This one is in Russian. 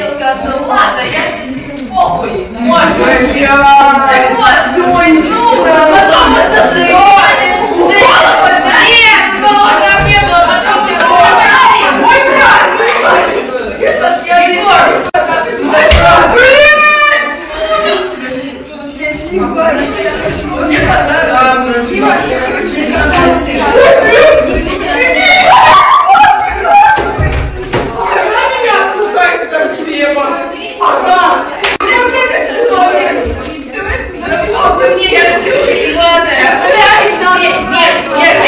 Белка отдала, да я тебе похуй. Можно. Блядь, так вот, Зонтик, ну, да. потом мы зажигали. Нет, голосов не было, потом мне голосовали. Мой брат! Этот я Егор. Мой брат, блядь! Ну, я не ну, nie wiesz, i nie, nie,